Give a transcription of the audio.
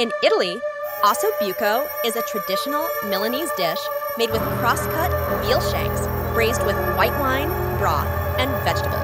In Italy, osso buco is a traditional Milanese dish made with cross-cut veal shanks braised with white wine, broth, and vegetables.